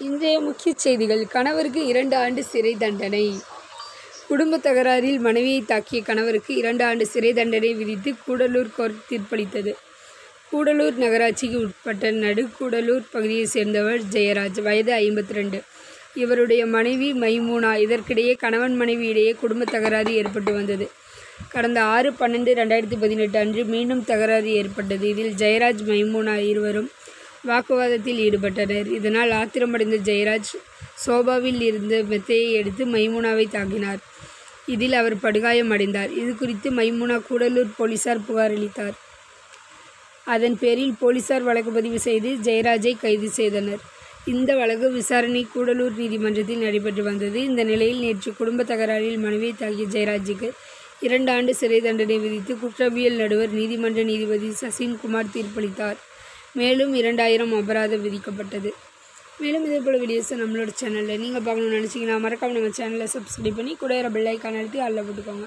இன்றைய முக்கிய செய்திகள். கணவருக்கு இரண்டு ஆண்டு சிறை தண்டனை. குடும்ப தகராறில் மனைவியை தாக்கிய கணவருக்கு இரண்டு ஆண்டு சிறை தண்டனை விதித்து கூடலூர் கோர்ட் தீர்ப்பளித்தது. கூடலூர் நகராட்சிக்கு உட்பட்ட நடுக்கூடலூர் பகுதியைச் சேர்ந்தவர் ஜெயராஜ். வயது ஐம்பத்தி ரெண்டு இவருடைய மனைவி மைமூனா. இதற்கிடையே கணவன் மனைவி இடையே குடும்ப தகராறு ஏற்பட்டு வந்தது. கடந்த ஆறு பன்னெண்டு ரெண்டாயிரத்தி பதினெட்டு அன்று மீண்டும் தகராறு ஏற்பட்டது. இதில் ஜெயராஜ் மைமூனா இருவரும் வாக்குவாதத்தில் ஈடுபட்டனர். இதனால் ஆத்திரமடைந்த ஜெயராஜ் சோபாவில் இருந்த மெத்தையை எடுத்து மைமுனாவை தாக்கினார். இதில் அவர் படுகாயம் அடைந்தார். இது குறித்து மைமுனா கூடலூர் போலீசார் புகார் அளித்தார். அதன் பேரில் போலீசார் வழக்கு பதிவு செய்து ஜெயராஜை கைது செய்தனர். இந்த வழக்கு விசாரணை கூடலூர் நீதிமன்றத்தில் நடைபெற்று வந்தது. இந்த நிலையில் நேற்று குடும்ப தகராறில் மனைவியை தாக்கிய ஜெயராஜுக்கு இரண்டு ஆண்டு சிறை தண்டனை விதித்து குற்றவியல் நடுவர் நீதிமன்ற நீதிபதி சசின்குமார் தீர்ப்பளித்தார். மேலும் இரண்டாயிரம் அபராதம் விதிக்கப்பட்டது. மேலும் இதே போல் வீடியோஸை நம்மளோட சேனலில் நீங்கள் பார்க்கணும்னு நினச்சிங்கன்னா மறக்காம நம்ம சேனலை சப்ஸ்கிரைப் பண்ணி கூட பெல் ஐக்கான் அழுத்தி அதில் போட்டுக்கோங்க.